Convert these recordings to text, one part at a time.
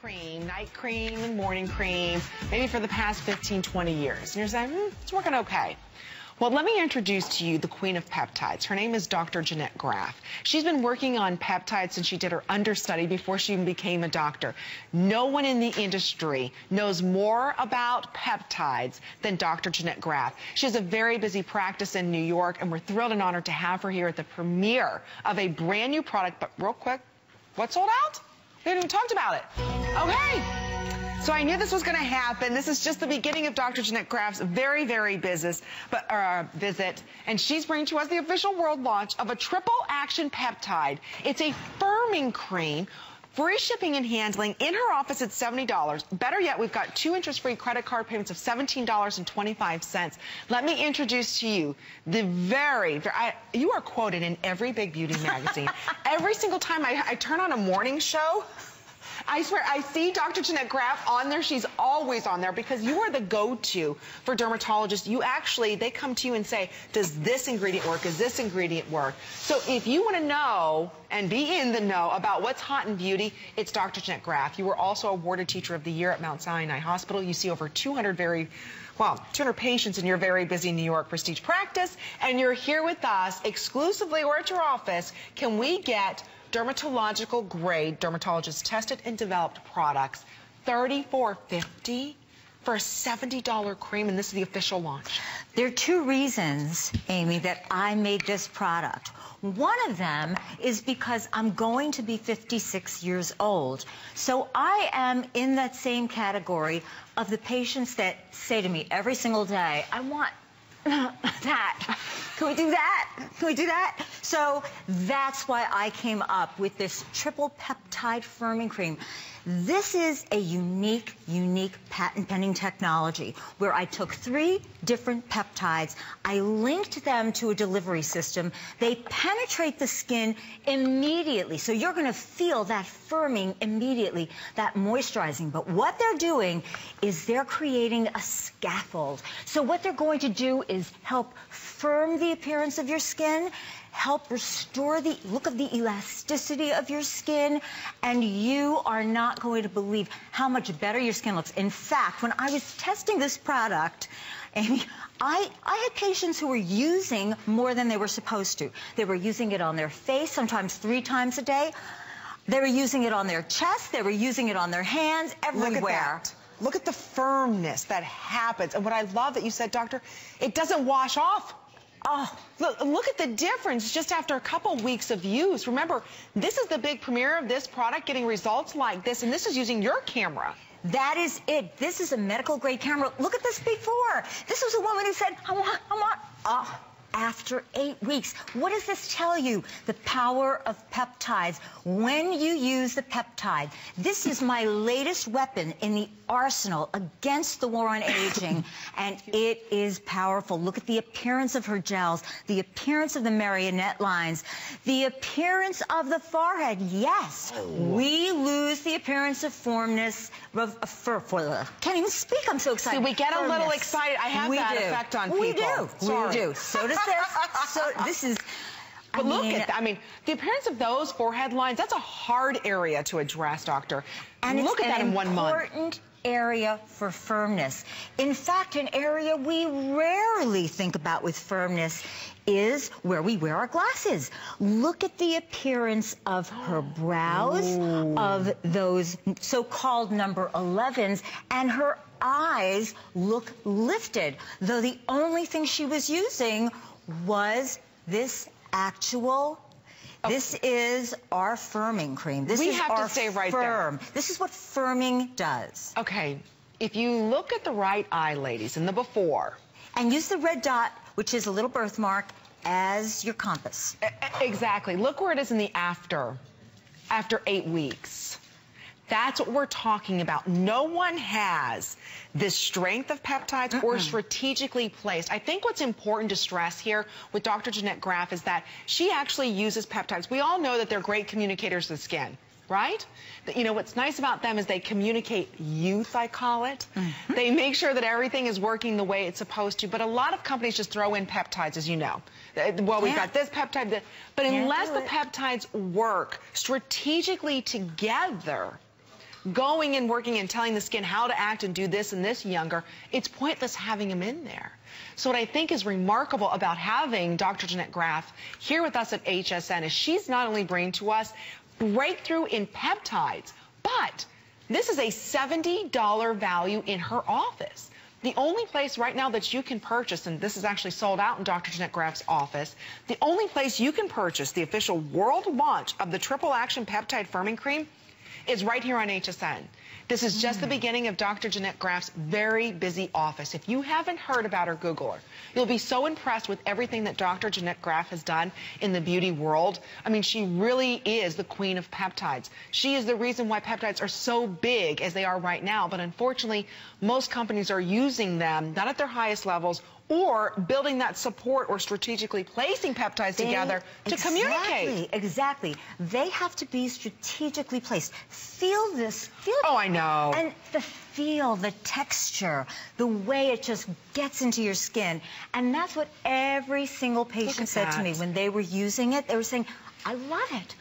cream, night cream and morning cream, maybe for the past 15, 20 years. And you're saying, hmm, it's working okay. Well, let me introduce to you the queen of peptides. Her name is Dr. Jeannette Graf. She's been working on peptides since she did her understudy before she even became a doctor. No one in the industry knows more about peptides than Dr. Jeannette Graf. She has a very busy practice in New York, and we're thrilled and honored to have her here at the premiere of a brand new product. But real quick, what sold out? We haven't even talked about it. Okay. So I knew this was going to happen. This is just the beginning of Dr. Jeannette Graf's very, very business, but, uh, visit. And she's bringing to us the official world launch of a triple action peptide. It's a firming cream Free shipping and handling. In her office, at $70. Better yet, we've got two interest-free credit card payments of $17.25. Let me introduce to you the very, very I, you are quoted in every big beauty magazine. every single time I, I turn on a morning show, I swear, I see Dr. Jeannette Graf on there. She's always on there because you are the go-to for dermatologists. You actually, they come to you and say, does this ingredient work? Does this ingredient work? So if you want to know and be in the know about what's hot in beauty, it's Dr. Jeannette Graf. You were also awarded Teacher of the Year at Mount Sinai Hospital. You see over 200 very well, 200 patients in your very busy New York prestige practice, and you're here with us exclusively or at your office. Can we get dermatological grade, dermatologist tested and developed products, $34.50 for a $70 cream, and this is the official launch. There are two reasons, Amy, that I made this product. One of them is because I'm going to be 56 years old. So I am in that same category of the patients that say to me every single day, I want that. Can we do that? Can we do that? So that's why I came up with this triple peptide firming cream. This is a unique, unique patent pending technology where I took three different peptides, I linked them to a delivery system. They penetrate the skin immediately. So you're going to feel that firming immediately, that moisturizing. But what they're doing is they're creating a scaffold. So what they're going to do is help firm the appearance of your skin help restore the look of the elasticity of your skin, and you are not going to believe how much better your skin looks. In fact, when I was testing this product, Amy, I, I had patients who were using more than they were supposed to. They were using it on their face, sometimes three times a day. They were using it on their chest. They were using it on their hands, everywhere. Look at that. Look at the firmness that happens. And what I love that you said, doctor, it doesn't wash off. Oh, look, look at the difference just after a couple weeks of use. Remember, this is the big premiere of this product, getting results like this, and this is using your camera. That is it. This is a medical grade camera. Look at this before. This was a woman who said, I want, I want, oh, after eight weeks. What does this tell you? The power of peptides. When you use the peptide, this is my latest weapon in the arsenal against the war on aging, and it is powerful. Look at the appearance of her gels, the appearance of the marionette lines, the appearance of the forehead. Yes, oh, we lose the appearance of formness, of, for, for can't even speak, I'm so excited. See, we get firmness. a little excited. I have we that do. effect on people. We do. Sorry. We do. So does this. so this is. But I look mean, at that. I mean, the appearance of those forehead lines, that's a hard area to address, doctor. And look at that in one month. important area for firmness. In fact, an area we rarely think about with firmness is where we wear our glasses. Look at the appearance of her brows, Ooh. of those so-called number 11s, and her eyes look lifted, though the only thing she was using was this actual Oh. this is our firming cream. This we is have our to stay right firm. there. This is what firming does. Okay, if you look at the right eye, ladies, in the before. And use the red dot, which is a little birthmark, as your compass. Exactly. Look where it is in the after, after eight weeks. That's what we're talking about. No one has this strength of peptides mm -mm. or strategically placed. I think what's important to stress here with Dr. Jeannette Graf is that she actually uses peptides. We all know that they're great communicators to the skin right? You know, what's nice about them is they communicate youth, I call it. Mm -hmm. They make sure that everything is working the way it's supposed to. But a lot of companies just throw in peptides, as you know. Well, we've got this peptide. But unless the peptides work strategically together, going and working and telling the skin how to act and do this and this younger, it's pointless having them in there. So what I think is remarkable about having Dr. Jeannette Graf here with us at HSN is she's not only bringing to us breakthrough in peptides, but this is a $70 value in her office. The only place right now that you can purchase, and this is actually sold out in Dr. Jeannette Graf's office, the only place you can purchase the official world launch of the Triple Action Peptide Firming Cream is right here on HSN. This is just mm. the beginning of Dr. Jeannette Graf's very busy office. If you haven't heard about her, Google her. You'll be so impressed with everything that Dr. Jeannette Graf has done in the beauty world. I mean, she really is the queen of peptides. She is the reason why peptides are so big as they are right now. But unfortunately, most companies are using them not at their highest levels or building that support or strategically placing peptides they, together to exactly, communicate. Exactly. Exactly. They have to be strategically placed. Feel this. Feel oh, I know. And the feel, the texture, the way it just gets into your skin. And that's what every single patient said that. to me when they were using it. They were saying, I love it.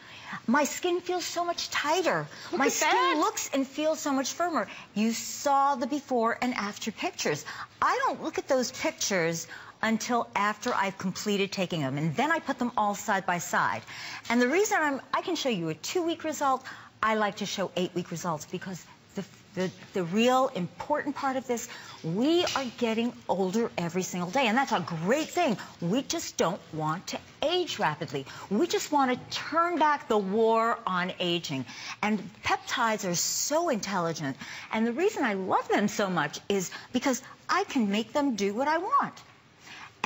My skin feels so much tighter. Look My skin that. looks and feels so much firmer. You saw the before and after pictures. I don't look at those pictures until after I've completed taking them. And then I put them all side by side. And the reason I'm, I can show you a two-week result, I like to show eight-week results because the, the, the real important part of this, we are getting older every single day, and that's a great thing. We just don't want to age rapidly. We just want to turn back the war on aging. And peptides are so intelligent, and the reason I love them so much is because I can make them do what I want.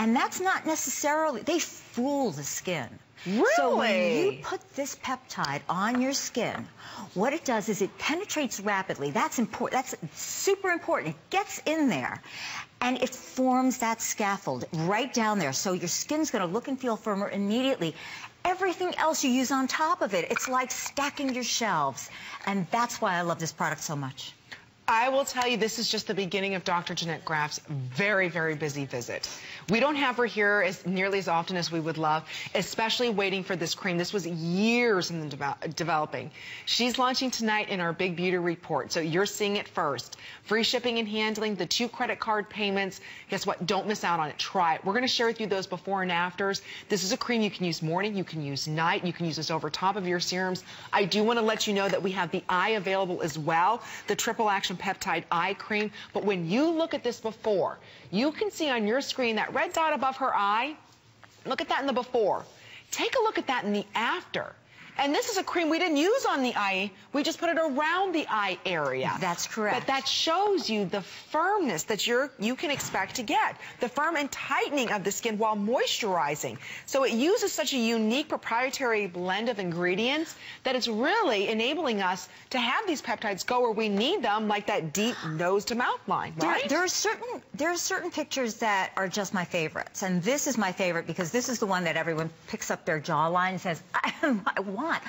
And that's not necessarily, they fool the skin. Really? So when you put this peptide on your skin, what it does is it penetrates rapidly. That's important. That's super important. It gets in there and it forms that scaffold right down there. So your skin's going to look and feel firmer immediately. Everything else you use on top of it, it's like stacking your shelves. And that's why I love this product so much. I will tell you, this is just the beginning of Dr. Jeannette Graf's very, very busy visit. We don't have her here as nearly as often as we would love, especially waiting for this cream. This was years in the de developing. She's launching tonight in our Big Beauty Report, so you're seeing it first. Free shipping and handling, the two credit card payments. Guess what? Don't miss out on it. Try it. We're going to share with you those before and afters. This is a cream you can use morning, you can use night, you can use this over top of your serums. I do want to let you know that we have the eye available as well, the triple action peptide eye cream. But when you look at this before, you can see on your screen that red dot above her eye. Look at that in the before. Take a look at that in the after. And this is a cream we didn't use on the eye. We just put it around the eye area. That's correct. But that shows you the firmness that you're you can expect to get. The firm and tightening of the skin while moisturizing. So it uses such a unique proprietary blend of ingredients that it's really enabling us to have these peptides go where we need them, like that deep nose to mouth line, right? There, there are certain there are certain pictures that are just my favorites. And this is my favorite because this is the one that everyone picks up their jawline and says, want.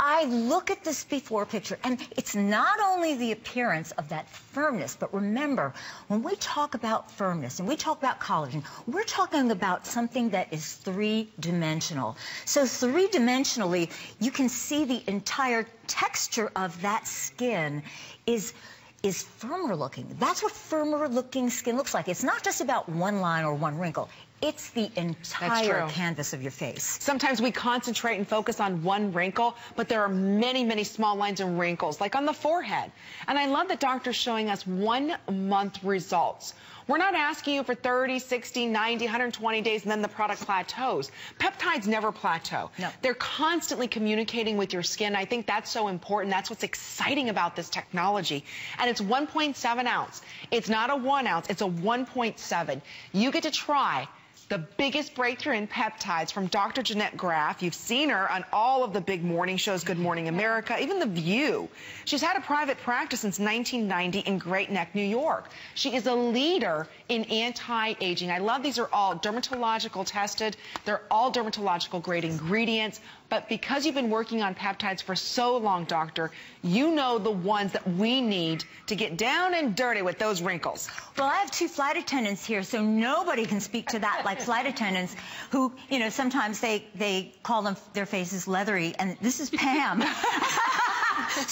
I look at this before picture, and it's not only the appearance of that firmness, but remember, when we talk about firmness and we talk about collagen, we're talking about something that is three-dimensional. So three-dimensionally, you can see the entire texture of that skin is is firmer looking. That's what firmer looking skin looks like. It's not just about one line or one wrinkle. It's the entire canvas of your face. Sometimes we concentrate and focus on one wrinkle, but there are many, many small lines and wrinkles, like on the forehead. And I love that doctor's showing us one month results. We're not asking you for 30, 60, 90, 120 days and then the product plateaus. Peptides never plateau. No. They're constantly communicating with your skin. I think that's so important. That's what's exciting about this technology. And it's 1.7 ounce. It's not a one ounce. It's a 1.7. You get to try the biggest breakthrough in peptides from Dr. Jeannette Graf. You've seen her on all of the big morning shows, Good Morning America, even The View. She's had a private practice since 1990 in Great Neck, New York. She is a leader in anti-aging. I love these are all dermatological tested. They're all dermatological grade ingredients. But because you've been working on peptides for so long, doctor, you know the ones that we need to get down and dirty with those wrinkles. Well, I have two flight attendants here, so nobody can speak to that like flight attendants who, you know, sometimes they, they call them their faces leathery, and this is Pam.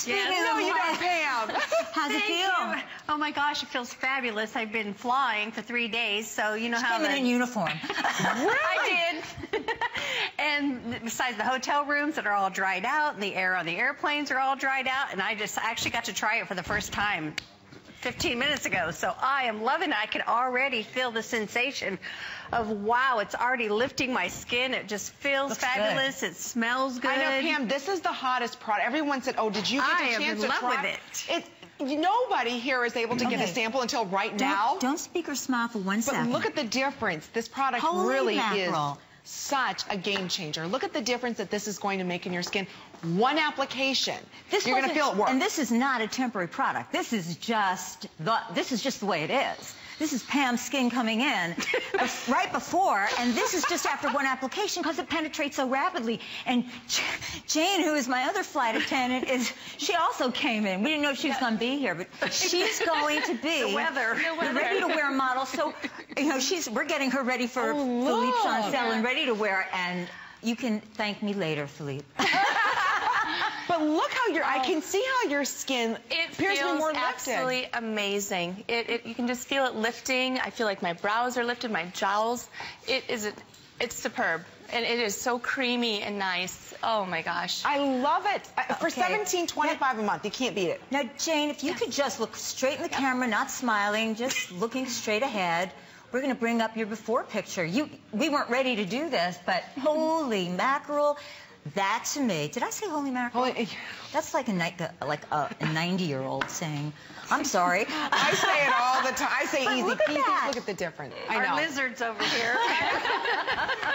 yeah, no, you don't, Pam. How's it feel? you. Oh my gosh, it feels fabulous. I've been flying for three days, so you know how Came in the- in uniform. I did. and besides the hotel rooms that are all dried out, and the air on the airplanes are all dried out, and I just actually got to try it for the first time 15 minutes ago. So I am loving it. I can already feel the sensation of wow, it's already lifting my skin. It just feels Looks fabulous. It smells good. I know, Pam, this is the hottest product. Everyone said, oh, did you get I a am chance in to love try with it? Nobody here is able to get a sample until right Don't, now. don't speak or smile for one But second. look at the difference. This product Holy really mackerel. is such a game changer. Look at the difference that this is going to make in your skin. One application. This You're going to feel it work. And this is not a temporary product. This is just the. This is just the way it is. This is Pam's skin coming in right before, and this is just after one application because it penetrates so rapidly. And J- Jane, who is my other flight attendant, is she also came in. We didn't know she was going to be here, but she's going to be The weather. the ready to wear model. So, you know, she's we're getting her ready for Oh, Philippe look. Chancel and ready to wear. And you can thank me later, Philippe. but look how your, I can see how your skin It appears to be feels more lifted. absolutely amazing. It, it, you can just feel it lifting. I feel like my brows are lifted, my jowls. It is, it's superb, and it is so creamy and nice. Oh my gosh. I love it. Uh, For seventeen twenty-five a month, you can't beat it. Now, Jane, if you could just look straight in the camera, not smiling, just looking straight ahead. We're going to bring up your before picture. You, we weren't ready to do this, but holy mackerel, that to me. Did I say holy mackerel? Holy- That's like a ni- like a 90 year old saying. I'm sorry. I say it all the time. I say But easy look at peasy. that. Look at the difference. I Our know. lizards over here.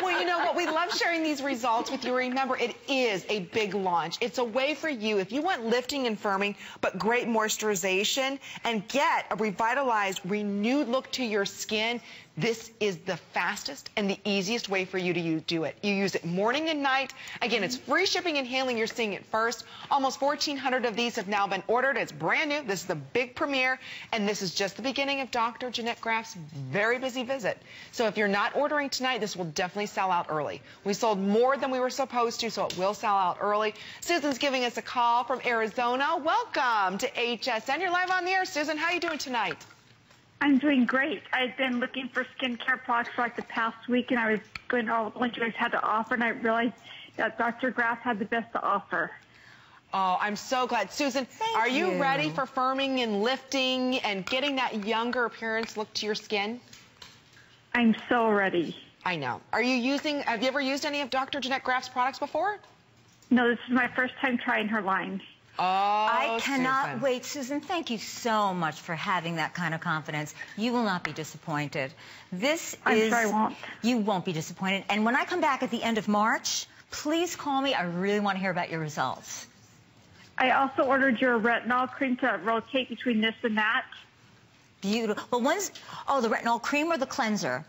Well, you know what? We love sharing these results with you. Remember, it is a big launch. It's a way for you, if you want lifting and firming, but great moisturization, and get a revitalized, renewed look to your skin, this is the fastest and the easiest way for you to u- do it. You use it morning and night. Again, it's free shipping and handling. You're seeing it first. Almost 1,400 of these have now been ordered. It's brand new. This is the big premiere, and this is just the beginning of Dr. Jeannette Graf's very busy visit. So if you're not ordering tonight, this will definitely sell out early. We sold more than we were supposed to, so it will sell out early. Susan's giving us a call from Arizona. Welcome to HSN. You're live on the air, Susan. How are you doing tonight? I'm doing great. I've been looking for skincare products for like the past week, and I was going to all the ones you guys had to offer, and I realized that Dr. Graf had the best to offer. Oh, I'm so glad. Susan, Thank are you, you. ready for firming and lifting and getting that younger appearance look to your skin? I'm so ready. I know. Are you using, have you ever used any of Dr. Jeannette Graf's products before? No, this is my first time trying her line. Oh, I cannot Susan. wait, Susan. Thank you so much for having that kind of confidence. You will not be disappointed. This I'm is. sure I won't. You won't be disappointed. And when I come back at the end of March, please call me. I really want to hear about your results. I also ordered your retinol cream to rotate between this and that. Beautiful. Well, one's oh the retinol cream or the cleanser.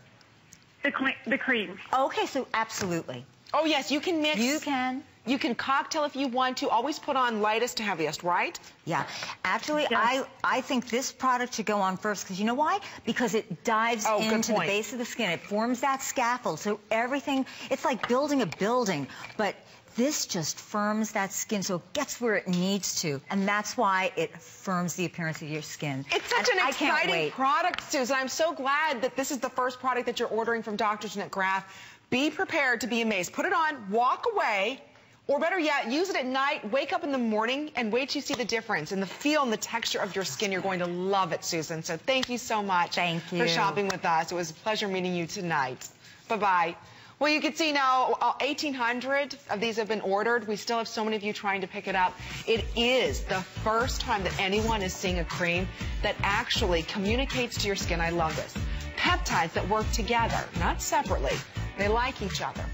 The, cle- the cream. Okay, so absolutely, Oh, yes, you can mix. you can. You can cocktail if you want to. Always put on lightest to heaviest, right? Yeah, actually, Yes. I I think this product should go on first because you know why? Because it dives Oh, into the base of the skin. It forms that scaffold, so everything. It's like building a building, but this just firms that skin so it gets where it needs to, and that's why it firms the appearance of your skin. It's such And an I exciting product, Susan. I'm so glad that this is the first product that you're ordering from Dr. Jeannette Graf. Be prepared to be amazed. Put it on, walk away, or better yet, use it at night, wake up in the morning, and wait till you see the difference in the feel and the texture of your skin. You're going to love it, Susan. So thank you so much Thank for shopping with us. It was a pleasure meeting you tonight. Bye-bye. Well, you can see now uh, 1,800 of these have been ordered. We still have so many of you trying to pick it up. It is the first time that anyone is seeing a cream that actually communicates to your skin. I love this. Peptides that work together, not separately. They like each other.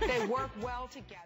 They work well together.